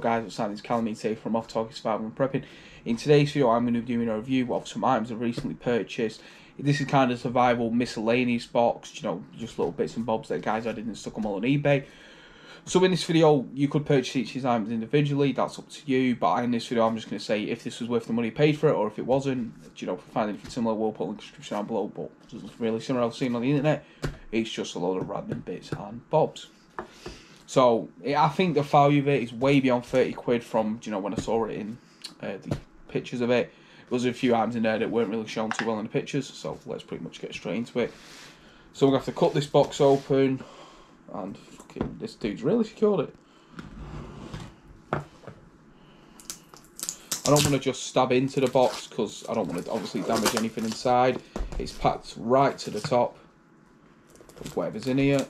Guys, what's up? It's Calamite from Off Target Survival and Prepping. In today's video, I'm going to be doing a review of some items I've recently purchased. This is kind of a survival miscellaneous box, you know, just little bits and bobs that guys added and stuck them all on eBay. So in this video, you could purchase each of these items individually, that's up to you, but in this video I'm just going to say if this was worth the money paid for it, or if it wasn't, you know, if you find anything similar, we'll put in the description down below, but it's really similar I've seen on the internet, it's just a load of random bits and bobs. So I think the value of it is way beyond thirty quid from you know when I saw it in uh, the pictures of it. There was a few items in there that weren't really shown too well in the pictures, so let's pretty much get straight into it. So we're gonna have to cut this box open, and fucking this dude's really secured it. I don't want to just stab into the box because I don't want to obviously damage anything inside. It's packed right to the top whatever's in here.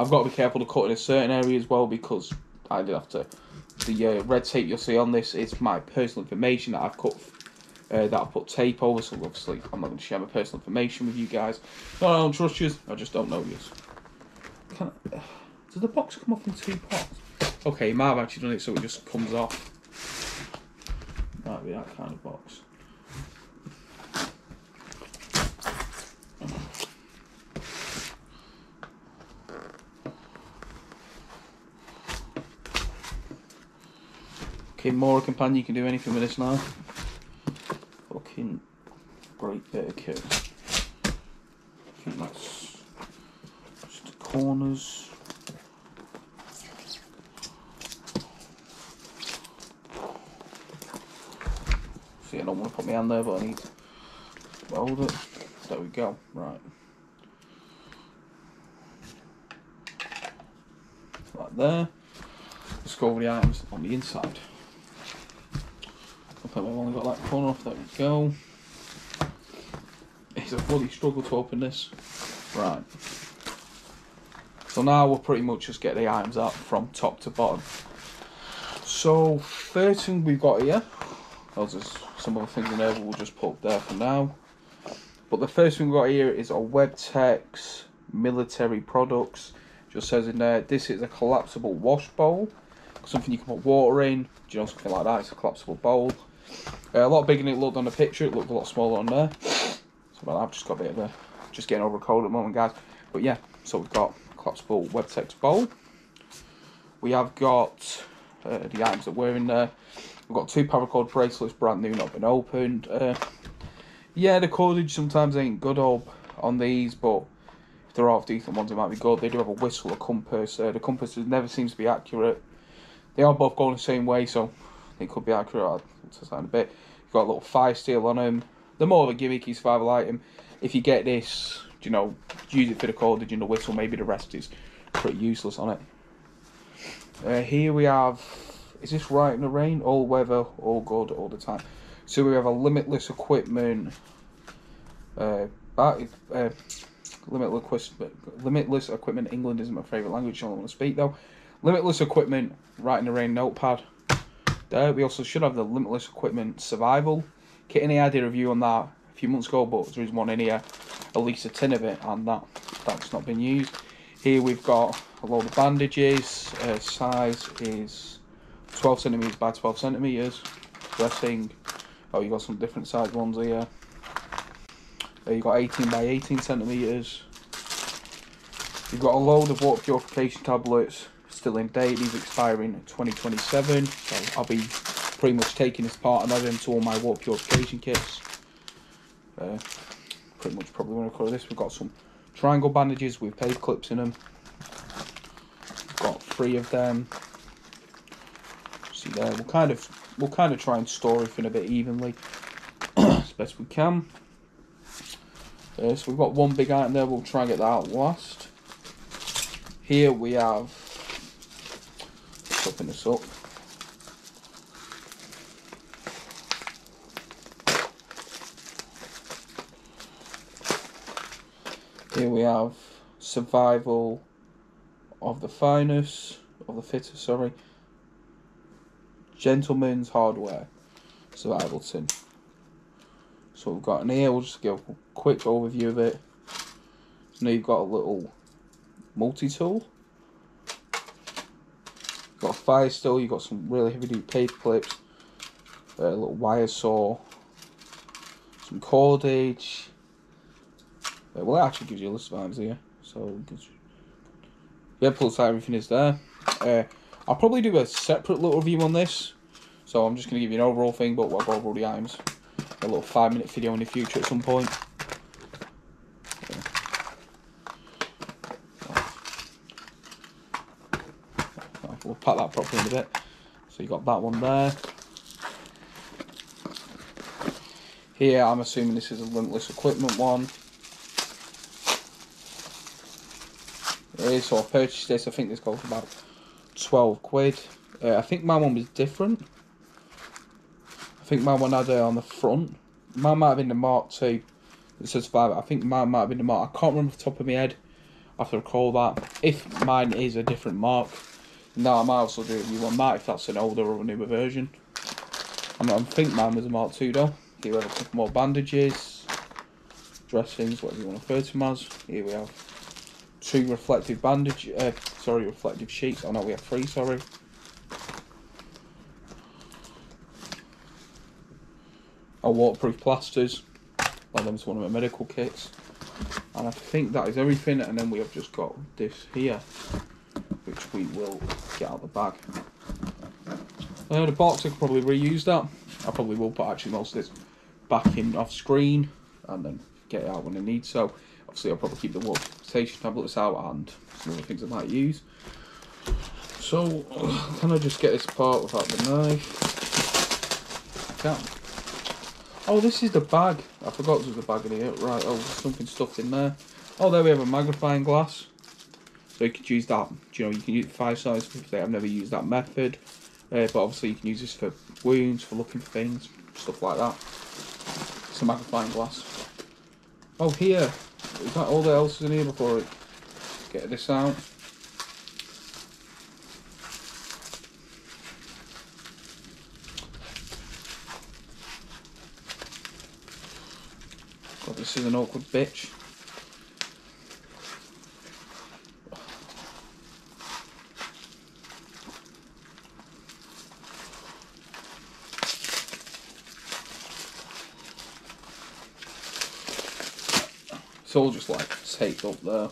I've got to be careful to cut in a certain area as well because I did have to. The uh, red tape you'll see on this is my personal information that I've cut, uh, that I put tape over. So obviously I'm not going to share my personal information with you guys. No, I don't trust you. I just don't know you. Can I, uh, does the box come off in two parts? Okay, you might have actually done it so it just comes off. Might be that kind of box. Okay, Mora Companion, you can do anything with this now. Fucking great bit of kit. I think that's just the corners. See, I don't want to put my hand there, but I need to hold it. There we go, right. Right there. Let's go over the items on the inside. I think we've only got that corner off, there we go. It's a bloody struggle to open this. Right. So now we'll pretty much just get the items out from top to bottom. So first thing we've got here, there's just some other things in there we'll just put there for now. But the first thing we've got here is a Webtex military products. Just says in there, this is a collapsible wash bowl. Something you can put water in, you know, something like that. It's a collapsible bowl. Uh, a lot bigger than it looked on the picture. It looked a lot smaller on there. So well, I've just got a bit of a, just getting over a cold at the moment, guys. But yeah, so we've got collapsible Webtex bowl. We have got uh, the items that we're in there. We've got two paracord bracelets, brand new, not been opened. Uh, yeah, the cordage sometimes ain't good up on these, but if there are off decent ones, it might be good. They do have a whistle, a compass. Uh, the compass never seems to be accurate. They are both going the same way, so they could be accurate. I'll test a bit. You've got a little fire steel on him. They're more of a gimmick, gimmicky survival item. If you get this, you know, use it for the cordage and the whistle, maybe the rest is pretty useless on it. Uh, here we have, is this Rite in the Rain? All weather, all good, all the time. So we have a limitless equipment, uh, uh, limitless, limitless equipment. England isn't my favourite language, I don't want to speak though. Limitless equipment, Rite in the Rain notepad. There, we also should have the limitless equipment survival kit. Any idea review on that a few months ago, but there is one in here, at least a tin of it, and that that's not been used. Here we've got a load of bandages. Uh, size is 12 centimeters by 12 centimeters. Dressing. Oh, you got some different size ones here. Uh, you got 18 by 18 centimeters. You've got a load of water purification tablets, still in date. These expiring 2027. So I'll be pretty much taking this part and adding to all my water purification kits. Uh, pretty much probably want to cover this. We've got some triangle bandages with paper clips in them. Got three of them. See there. We'll kind of we'll kind of try and store everything a bit evenly as best we can. Uh, so we've got one big item there. We'll try and get that out last. Here we have. Open this up. Here we have survival of the finest, of the fittest, sorry. Gentleman's Hardware survival tin. So we've got in here, we'll just give a quick overview of it. Now you've got a little multi-tool. Got a fire steel, you've got some really heavy duty paper clips, a little wire saw, some cordage. Uh, well, it actually gives you a list of items here, so yeah, plus everything is there. Uh, I'll probably do a separate little review on this, so I'm just going to give you an overall thing, but we'll go all the items. A little five minute video in the future at some point. We'll pack that properly in a bit. So you got that one there. Here, I'm assuming this is a limitless equipment one. So I purchased this, I think this cost about 12 quid. Uh, I think my one was different. I think my one had it on the front. Mine might have been the Mark II. It says 5. I think mine might have been the Mark. I can't remember the top of my head. I have to recall that. If mine is a different Mark, now I might also do a review on that if that's an older or a newer version. I, mean, I think mine was a Mark II though. Here we have more bandages, dressings, whatever you want to refer to them as. Here we have two reflective bandage, uh, sorry, reflective sheets. Oh no, we have three, sorry. Our waterproof plasters. Like them one of my medical kits. And I think that is everything. And then we have just got this here, we will get out the bag. Uh, the box, I could probably reuse that. I probably will put actually most of this back in off screen and then get it out when I need so. Obviously I'll probably keep the water station tablets out and some other things I might use. So, can I just get this apart without the knife? Can. Oh, this is the bag. I forgot there was a bag in here. Right, oh, something stuffed in there. Oh, there we have a magnifying glass. So you could use that, you know, you can use five size. I've never used that method. Uh, but obviously you can use this for wounds, for looking for things, stuff like that. It's a magnifying glass. Oh, here. Is that all that else is in here before I get this out? God, this is an awkward bitch. It's all just like taped up there.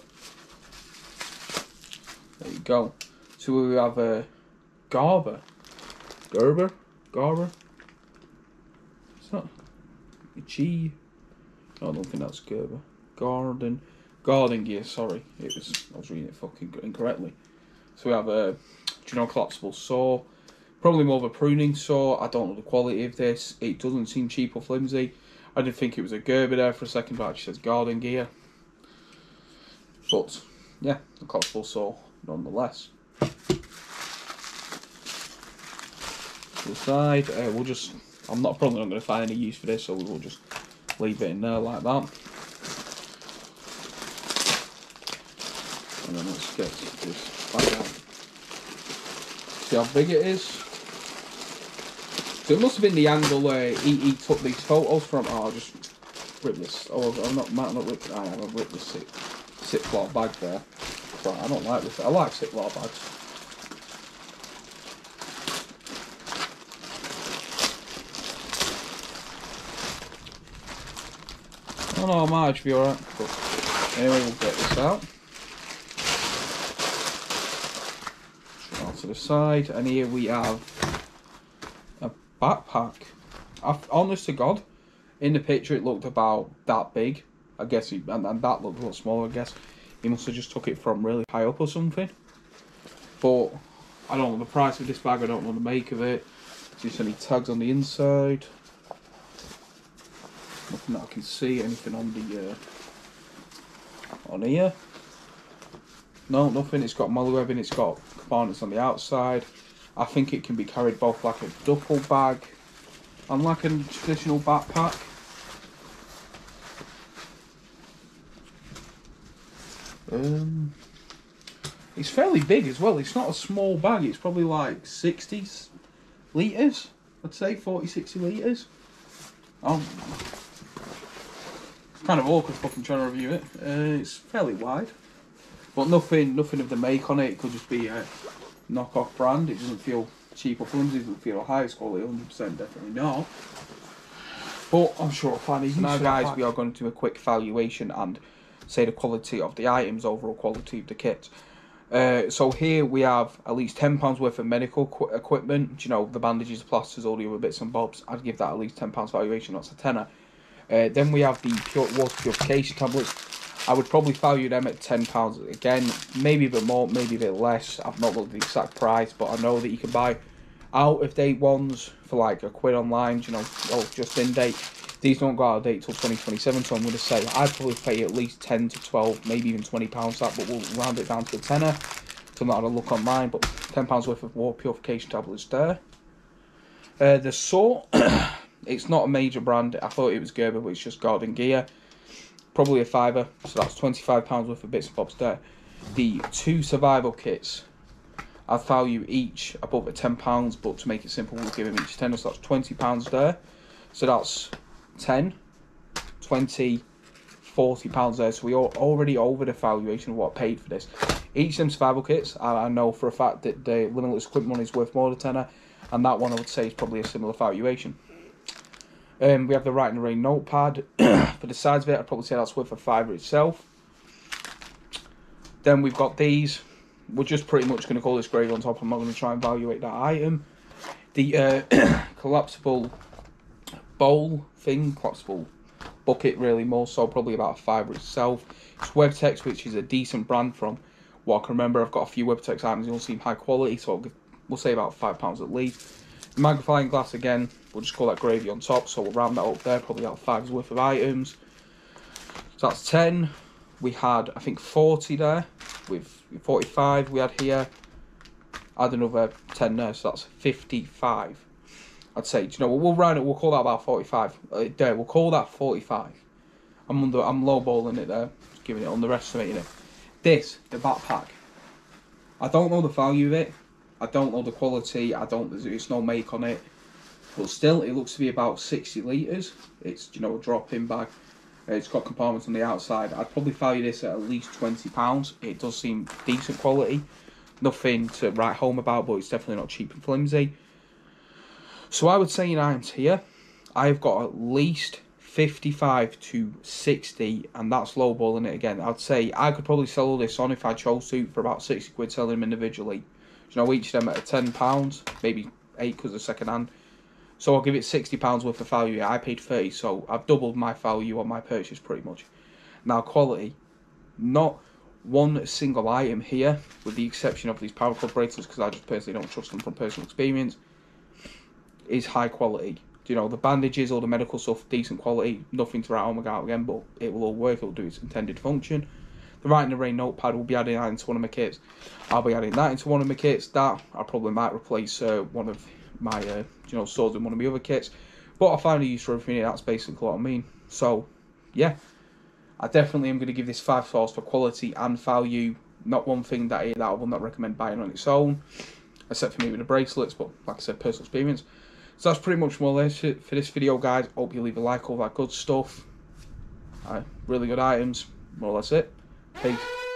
There you go. So we have a Garber. Gerber? Garber? Is that a G? I don't think that's Gerber. Garden. Garden gear, sorry. It was I was reading it fucking incorrectly. So we have uh, a you know collapsible saw. Probably more of a pruning saw. I don't know the quality of this. It doesn't seem cheap or flimsy. I did think it was a Gerber there for a second, but actually says garden gear. But, yeah, a collapsible saw nonetheless. To the side, uh, we'll just, I'm not probably not going to find any use for this, so we will just leave it in there like that. And then let's get this back out. See how big it is? So it must have been the angle where he, he took these photos from. Oh, I'll just rip this. Oh, I'm not, might not rip. I have ripped this zip, Ziploc bag there. So I don't like this. I like Ziploc bags. Oh, I don't know, I might be alright. But anyway, we'll get this out. to the side, and here we have backpack. I, honest to God, in the picture it looked about that big. I guess, he, and, and that looked a lot smaller. I guess he must have just took it from really high up or something. But I don't know the price of this bag. I don't know the make of it. Just any tags on the inside. Nothing that I can see. Anything on the uh, on here? No, nothing. It's got MOLLE webbing. It's got components on the outside. I think it can be carried both like a duffel bag and like a traditional backpack. Um, it's fairly big as well. It's not a small bag. It's probably like 60 litres. I'd say 40, 60 litres. Um, kind of awkward fucking trying to review it. Uh, it's fairly wide, but nothing, nothing of the make on it. It could just be a knockoff brand. It doesn't feel cheap or flimsy. It doesn't feel highest quality. 100% definitely not. But I'm sure I'll find use now, guys, we are going to do a quick valuation and say the quality of the items, overall quality of the kit. Uh, so here we have at least ten pounds worth of medical qu- equipment. You know the bandages, plasters, all the other bits and bobs. I'd give that at least ten pounds valuation. That's a tenner. Uh, then we have the pure water purification tablets. I would probably value them at ten pounds again, maybe a bit more, maybe a bit less. I've not looked at the exact price, but I know that you can buy out of date ones for like a quid online. You know, or just in date. These don't go out of date till 2027, so I'm going to say I'd probably pay at least 10 to 12, maybe even 20 pounds that, but we'll round it down to a tenner. So I'm not going to look online, but 10 pounds worth of water purification tablets there. Uh, the salt, it's not a major brand. I thought it was Gerber, but it's just Garden Gear. Probably a fiver, so that's 25 pounds worth of bits and bobs there. The two survival kits, I value each above a 10 pounds, but to make it simple, we'll give them each 10, so that's 20 pounds there. So that's 10, 20, 40 pounds there. So we are already over the valuation of what I paid for this. Each of them survival kits, I, I know for a fact that the limitless equipment one is worth more than tenner, and that one I would say is probably a similar valuation. Um, we have the writing Rain notepad. for the sides of it, I'd probably say that's worth a fiver itself. Then we've got these. We're just pretty much going to call this grade on top. I'm not going to try and evaluate that item. The uh, collapsible bowl thing, collapsible bucket, really more so, probably about a fiver itself. It's Webtex, which is a decent brand from what I can remember. I've got a few Webtex items, all seem high quality, so give, we'll say about five pounds at least. Magnifying glass again, we'll just call that gravy on top, so we'll round that up there, probably about five's worth of items. So that's 10. We had, I think, 40 there, with 45 we had here. Add another 10 there, so that's 55. I'd say, you know, we'll round it. We'll call that about forty-five. Uh, there, we'll call that forty-five. I'm under. I'm lowballing it there, just giving it underestimating it. This, the backpack. I don't know the value of it. I don't know the quality. I don't. There's, there's no make on it. But still, it looks to be about sixty liters. It's you know a drop-in bag. It's got compartments on the outside. I'd probably value this at at least twenty pounds. It does seem decent quality. Nothing to write home about, but it's definitely not cheap and flimsy. So I would say in items here, I've got at least 55 to 60, and that's lowballing it again. I'd say I could probably sell all this on if I chose to for about 60 quid selling them individually. You know, each of them at £10, maybe 8 because they're second hand. So I'll give it £60 worth of value. I paid 30 so I've doubled my value on my purchase pretty much. Now, quality, not one single item here, with the exception of these paracord bracelets, because I just personally don't trust them from personal experience is high quality. You know the bandages or the medical stuff, decent quality, nothing to write home about again, but it will all work. It will do its intended function. The Rite in the Rain notepad will be adding that into one of my kits. I'll be adding that into one of my kits. That I probably might replace uh, one of my uh, you know swords in one of my other kits. But I find a use for everything. That's basically what I mean. So yeah, I definitely am going to give this five stars for quality and value. Not one thing that I, that I will not recommend buying on its own, except for maybe the bracelets. But like I said, personal experience. So that's pretty much more for this video, guys. Hope you leave a like, all that good stuff. Uh, really good items. More or less it. Peace.